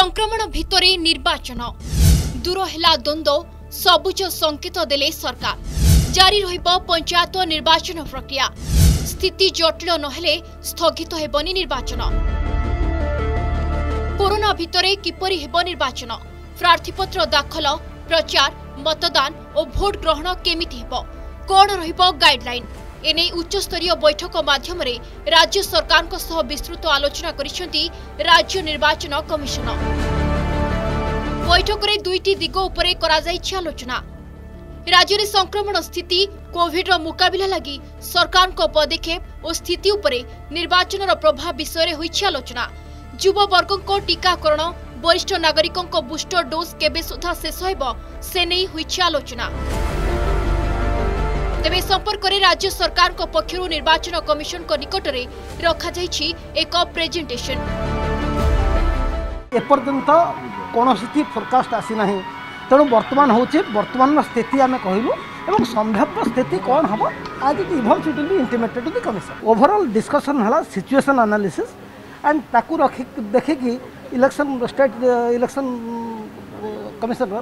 ସଂକ୍ରମଣ ଭିତରେ ନିର୍ବାଚନ ଦୂର ହେଲା ଦ୍ୱନ୍ଦ୍ୱ ସବୁଜ ସଙ୍କେତ ଦେଲେ ସରକାର ଜାରି ରହିବ ପଞ୍ଚାୟତ ନିର୍ବାଚନ ପ୍ରକ୍ରିୟା ସ୍ଥିତି ଜଟିଳ ନହେଲେ ସ୍ଥଗିତ ହେବନି ନିର୍ବାଚନ କରୋନା ଭିତରେ କିପରି ହେବ ନିର୍ବାଚନ ପ୍ରାର୍ଥୀପତ୍ର ଦାଖଲ ପ୍ରଚାର ମତଦାନ ଓ ଭୋଟ ଗ୍ରହଣ କେମିତି ହେବ କ'ଣ ରହିବ ଗାଇଡ୍ଲାଇନ୍ এনে উচ্চস্তরীয় বৈঠক মাধ্যমে রাজ্য সরকার বিস্তৃত আলোচনা করেছেন রাজ্য নির্বাচন কমিশন বৈঠকের দুইটি দিগ উপরে করা যাইছে আলোচনা রাজ্যের সংক্রমণ স্থিতি কোভিডর মোকাবিলা লাগি সরকার পদক্ষেপ ও স্থিতি উপরে নির্বাচন প্রভাব বিষয়ে হয়েছে আলোচনা যুববর্গ টিকাকরণ বরিষ্ঠ নাগরিক বুষ্টর ডোজ কেবে সুদ্ধা শেষ হব সে নেই হয়েছে আলোচনা तेज संपर्क में राज्य सरकार पक्ष निर्वाचन कमिशन निकट में रखा एक प्रेजेटेसन एपर्त कौन सी फोरकास्ट आसीना तेणु बर्तमान हूँ बर्तमान स्थिति आम कहलु और संभाव्य स्थिति कौन हम आज इभल्वली intimated to the commission overall discussion है सिचुएसन आनालीसी एंड ताकू रख देखिकी election state election commission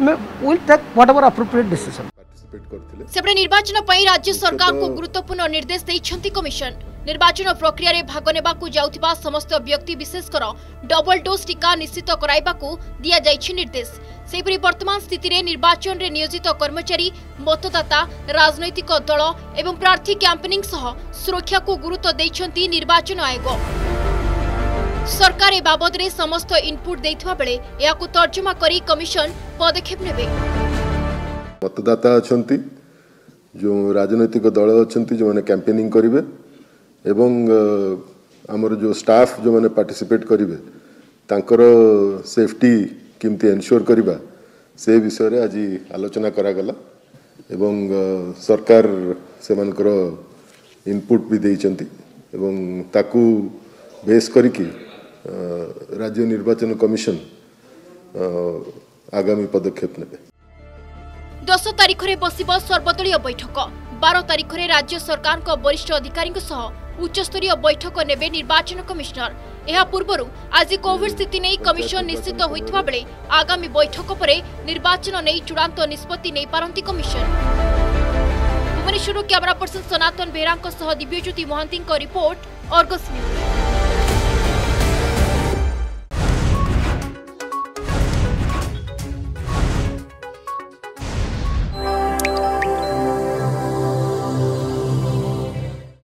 will whatever appropriate decision ସେପଟେ ନିର୍ବାଚନ ପାଇଁ ରାଜ୍ୟ ସରକାରଙ୍କୁ ଗୁରୁତ୍ୱପୂର୍ଣ୍ଣ ନିର୍ଦ୍ଦେଶ ଦେଇଛନ୍ତି କମିଶନ ନିର୍ବାଚନ ପ୍ରକ୍ରିୟାରେ ଭାଗ ନେବାକୁ ଯାଉଥିବା ସମସ୍ତ ବ୍ୟକ୍ତିବିଶେଷଙ୍କର ଡବଲ ଡୋଜ୍ ଟିକା ନିଶ୍ଚିତ କରାଇବାକୁ ଦିଆଯାଇଛି ନିର୍ଦ୍ଦେଶ ସେହିପରି ବର୍ତ୍ତମାନ ସ୍ଥିତିରେ ନିର୍ବାଚନରେ ନିୟୋଜିତ କର୍ମଚାରୀ ମତଦାତା ରାଜନୈତିକ ଦଳ ଏବଂ ପ୍ରାର୍ଥୀ କ୍ୟାମ୍ପେନିଂ ସହ ସୁରକ୍ଷାକୁ ଗୁରୁତ୍ୱ ଦେଇଛନ୍ତି ନିର୍ବାଚନ ଆୟୋଗ ସରକାର ଏ ବାବଦରେ ସମସ୍ତ ଇନପୁଟ୍ ଦେଇଥିବା ବେଳେ ଏହାକୁ ତର୍ଜମା କରି କମିଶନ ପଦକ୍ଷେପ ନେବେ ମତଦାତା ଅଛନ୍ତି ଯେଉଁ ରାଜନୈତିକ ଦଳ ଅଛନ୍ତି ଯେଉଁମାନେ କ୍ୟାମ୍ପେନିଂ କରିବେ ଏବଂ ଆମର ଯେଉଁ ଷ୍ଟାଫ୍ ଯେଉଁମାନେ ପାର୍ଟିସିପେଟ୍ କରିବେ ତାଙ୍କର ସେଫ୍ଟି କେମିତି ଏନ୍ସିଓର କରିବା ସେ ବିଷୟରେ ଆଜି ଆଲୋଚନା କରାଗଲା ଏବଂ ସରକାର ସେମାନଙ୍କର ଇନପୁଟ୍ ବି ଦେଇଛନ୍ତି ଏବଂ ତାକୁ ବେସ୍ କରିକି ରାଜ୍ୟ ନିର୍ବାଚନ କମିଶନ ଆଗାମୀ ପଦକ୍ଷେପ ନେବେ দশ তারিখে বসব সর্বদলীয় বৈঠক বার তারিখে রাজ্য সরকার বরিষ্ঠ অধিকারী উচ্চস্তরীয় বৈঠক নেবে নির্বাচন কমিশনর ଏହା ପୂର୍ବରୁ ଆଜି କୋଭିଡ୍ ସ୍ଥିତି ନେଇ କମିଶନ ନିଶ୍ଚିତ ହୋଇଥିବା ବେଳେ ଆଗାମୀ ବୈଠକ ପରେ ନିର୍ବାଚନ ନେଇ ଚୂଡ଼ାନ୍ତ ନିଷ୍ପତ୍ତି ନେଇପାରନ୍ତି କମିଶନ ଭୁବନେଶ୍ୱରରୁ କ୍ୟାମେରା ପର୍ସନ ସନାତନ ବେହେରାଙ୍କ ସହ ଦିବ୍ୟଜ୍ୟୋତି ମହାନ୍ତିଙ୍କ ରିପୋର୍ଟ ଅର୍ଗସ୍ ନ୍ୟୁଜ୍